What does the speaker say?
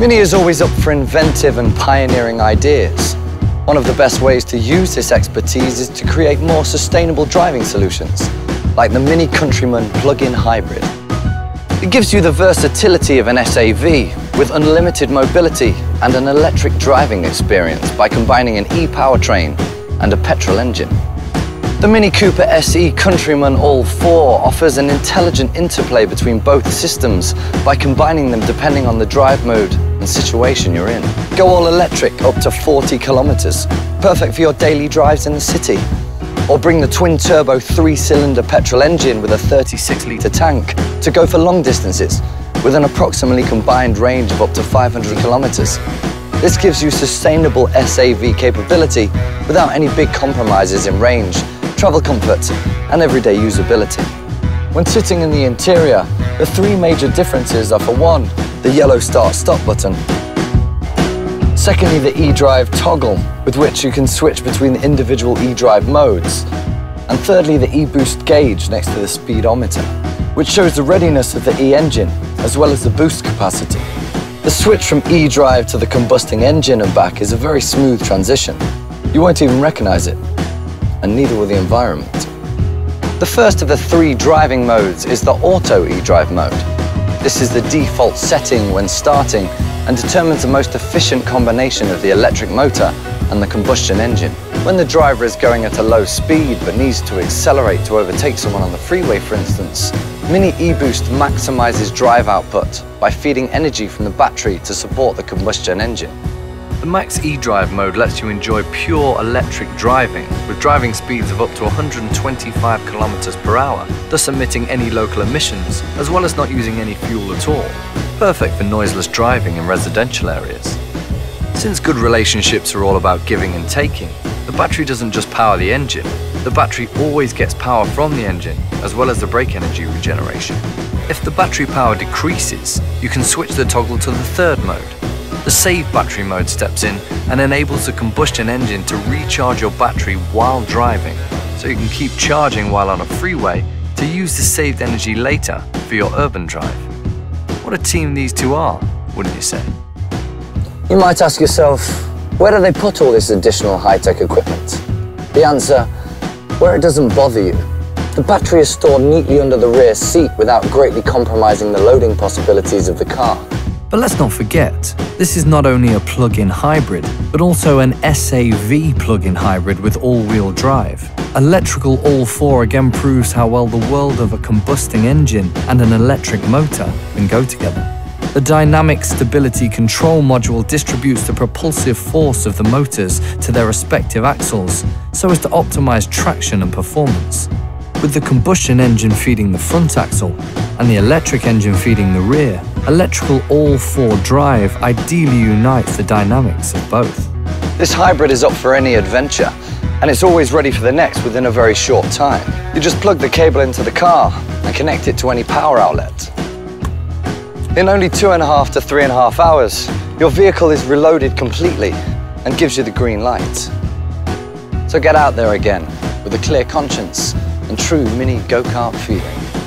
Mini is always up for inventive and pioneering ideas. One of the best ways to use this expertise is to create more sustainable driving solutions, like the Mini Countryman plug-in hybrid. It gives you the versatility of an SAV with unlimited mobility and an electric driving experience by combining an e-powertrain and a petrol engine. The Mini Cooper SE Countryman All 4 offers an intelligent interplay between both systems by combining them depending on the drive mode and situation you're in. Go all electric up to 40 kilometers, perfect for your daily drives in the city. Or bring the twin-turbo three-cylinder petrol engine with a 36-litre tank to go for long distances with an approximately combined range of up to 500 kilometers. This gives you sustainable SAV capability without any big compromises in range, travel comfort, and everyday usability. When sitting in the interior, the three major differences are for one, the yellow start-stop button. Secondly, the eDrive toggle, with which you can switch between the individual eDrive modes. And thirdly, the eBoost gauge next to the speedometer, which shows the readiness of the e-engine, as well as the boost capacity. The switch from eDrive to the combusting engine and back is a very smooth transition. You won't even recognize it, and neither will the environment. The first of the three driving modes is the Auto eDrive mode. This is the default setting when starting and determines the most efficient combination of the electric motor and the combustion engine. When the driver is going at a low speed but needs to accelerate to overtake someone on the freeway, for instance, Mini eBoost maximizes drive output by feeding energy from the battery to support the combustion engine. The Max eDrive mode lets you enjoy pure electric driving with driving speeds of up to 125 kilometers per hour, thus emitting any local emissions, as well as not using any fuel at all. Perfect for noiseless driving in residential areas. Since good relationships are all about giving and taking, the battery doesn't just power the engine, the battery always gets power from the engine, as well as the brake energy regeneration. If the battery power decreases, you can switch the toggle to the third mode. The save battery mode steps in and enables the combustion engine to recharge your battery while driving, so you can keep charging while on a freeway to use the saved energy later for your urban drive. What a team these two are, wouldn't you say? You might ask yourself, where do they put all this additional high-tech equipment? The answer, where it doesn't bother you. The battery is stored neatly under the rear seat without greatly compromising the loading possibilities of the car. But let's not forget, this is not only a plug-in hybrid, but also an SAV plug-in hybrid with all-wheel drive. Electrical All-4 again proves how well the world of a combusting engine and an electric motor can go together. The dynamic stability control module distributes the propulsive force of the motors to their respective axles so as to optimize traction and performance. With the combustion engine feeding the front axle and the electric engine feeding the rear, electrical all-4 drive ideally unites the dynamics of both. This hybrid is up for any adventure, and it's always ready for the next within a very short time. You just plug the cable into the car and connect it to any power outlet. In only two and a half to three and a half hours, your vehicle is reloaded completely and gives you the green light. So get out there again with a clear conscience and true mini go-kart feeling.